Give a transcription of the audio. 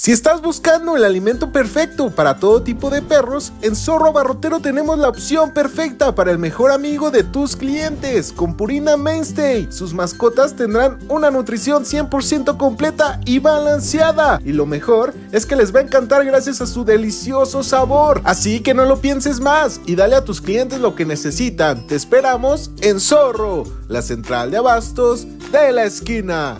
Si estás buscando el alimento perfecto para todo tipo de perros, en Zorro Abarrotero tenemos la opción perfecta para el mejor amigo de tus clientes, con Purina Mainstay. Sus mascotas tendrán una nutrición 100% completa y balanceada. Y lo mejor es que les va a encantar gracias a su delicioso sabor. Así que no lo pienses más y dale a tus clientes lo que necesitan. Te esperamos en Zorro, la central de abastos de la esquina.